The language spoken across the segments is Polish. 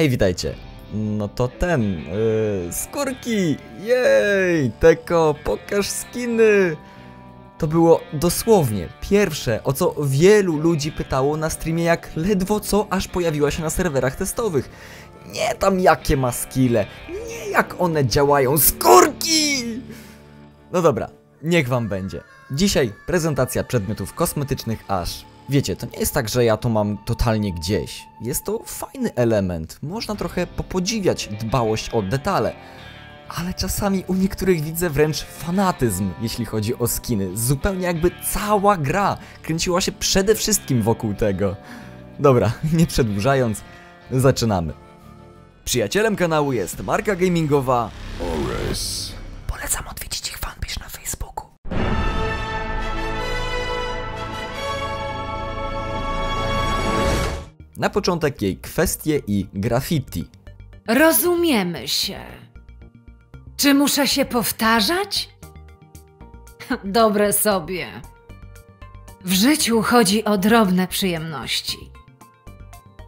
Hej, witajcie. No to ten, yy, skórki, jej, Teko, pokaż skiny. To było dosłownie pierwsze, o co wielu ludzi pytało na streamie, jak ledwo co aż pojawiła się na serwerach testowych. Nie tam jakie ma skille, nie jak one działają, skórki! No dobra, niech wam będzie. Dzisiaj prezentacja przedmiotów kosmetycznych aż. Wiecie, to nie jest tak, że ja to mam totalnie gdzieś. Jest to fajny element. Można trochę popodziwiać dbałość o detale. Ale czasami u niektórych widzę wręcz fanatyzm, jeśli chodzi o skiny. Zupełnie jakby cała gra kręciła się przede wszystkim wokół tego. Dobra, nie przedłużając, zaczynamy. Przyjacielem kanału jest marka gamingowa. Na początek jej kwestie i graffiti. Rozumiemy się. Czy muszę się powtarzać? Dobre sobie. W życiu chodzi o drobne przyjemności.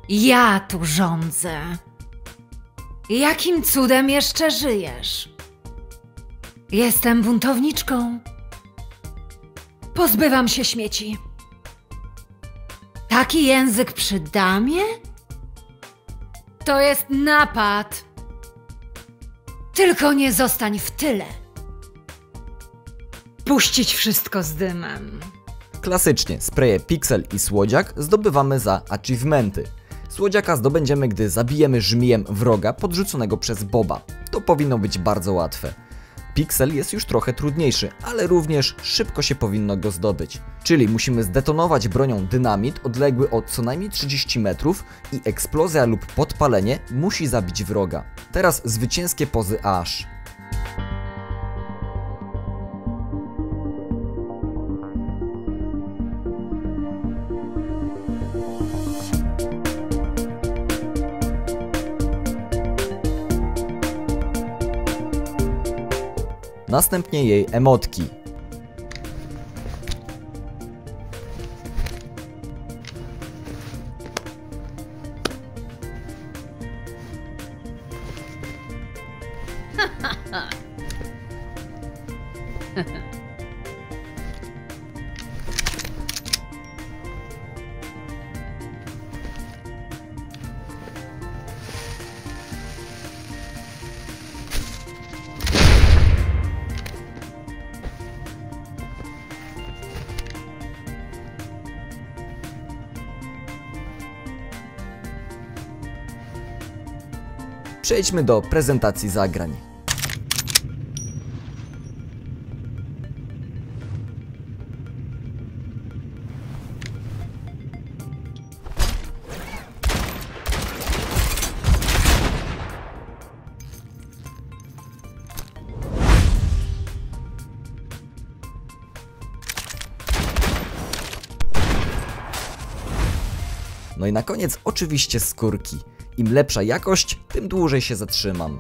Ja tu rządzę. Jakim cudem jeszcze żyjesz? Jestem buntowniczką. Pozbywam się śmieci. Taki język przy damie? To jest napad. Tylko nie zostań w tyle. Puścić wszystko z dymem. Klasycznie spreje Pixel i Słodziak zdobywamy za achievementy. Słodziaka zdobędziemy, gdy zabijemy żmijem wroga podrzuconego przez Boba. To powinno być bardzo łatwe. Pixel jest już trochę trudniejszy, ale również szybko się powinno go zdobyć. Czyli musimy zdetonować bronią dynamit odległy od co najmniej 30 metrów i eksplozja lub podpalenie musi zabić wroga. Teraz zwycięskie pozy aż. Następnie jej emotki. Ha ha ha. Przejdźmy do prezentacji zagrań. No i na koniec oczywiście skórki. Im lepsza jakość, tym dłużej się zatrzymam.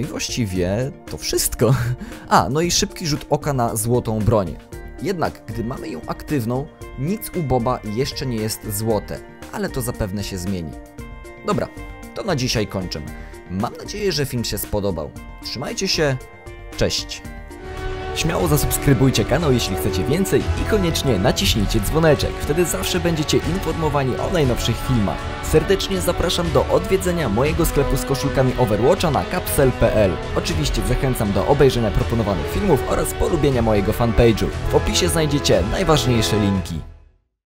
Właściwie to wszystko. A, no i szybki rzut oka na złotą broń. Jednak, gdy mamy ją aktywną, nic u Boba jeszcze nie jest złote, ale to zapewne się zmieni. Dobra, to na dzisiaj kończę. Mam nadzieję, że film się spodobał. Trzymajcie się, cześć! Śmiało zasubskrybujcie kanał, jeśli chcecie więcej i koniecznie naciśnijcie dzwoneczek. Wtedy zawsze będziecie informowani o najnowszych filmach. Serdecznie zapraszam do odwiedzenia mojego sklepu z koszulkami Overwatcha na capsel.pl. Oczywiście zachęcam do obejrzenia proponowanych filmów oraz polubienia mojego fanpage'u. W opisie znajdziecie najważniejsze linki.